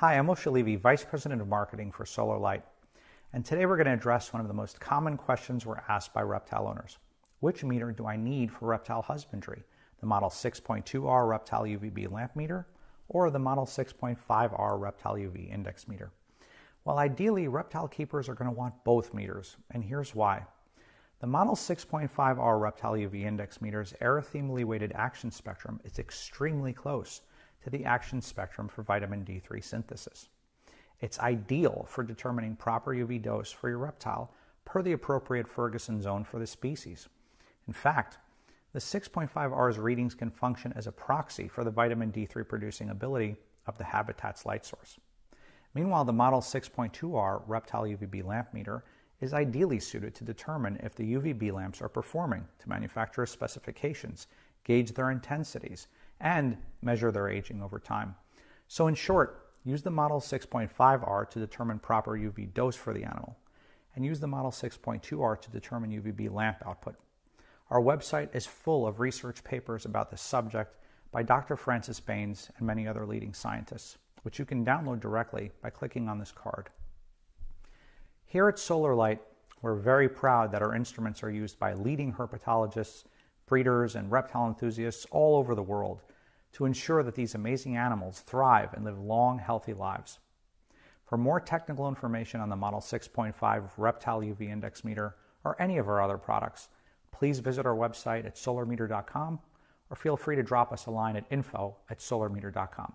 Hi, I'm Moshe Levy, Vice President of Marketing for Solar Light, and today we're going to address one of the most common questions we're asked by reptile owners. Which meter do I need for reptile husbandry? The Model 6.2R Reptile UVB lamp meter or the Model 6.5R Reptile UV index meter? Well, ideally, reptile keepers are going to want both meters, and here's why. The Model 6.5R Reptile UV index meter's erythemally weighted action spectrum is extremely close to the action spectrum for vitamin D3 synthesis. It's ideal for determining proper UV dose for your reptile per the appropriate Ferguson zone for the species. In fact, the 6.5R's readings can function as a proxy for the vitamin D3 producing ability of the habitat's light source. Meanwhile, the Model 6.2R reptile UVB lamp meter is ideally suited to determine if the UVB lamps are performing to manufacturer specifications, gauge their intensities, and measure their aging over time. So, in short, use the Model 6.5R to determine proper UV dose for the animal, and use the Model 6.2R to determine UVB lamp output. Our website is full of research papers about this subject by Dr. Frances Baines and many other leading scientists, which you can download directly by clicking on this card. Here at Solar Light, we're very proud that our instruments are used by leading herpetologists, breeders, and reptile enthusiasts all over the world to ensure that these amazing animals thrive and live long, healthy lives. For more technical information on the Model 6.5 Reptile UV Index Meter or any of our other products, please visit our website at solarmeter.com or feel free to drop us a line at info at solarmeter.com.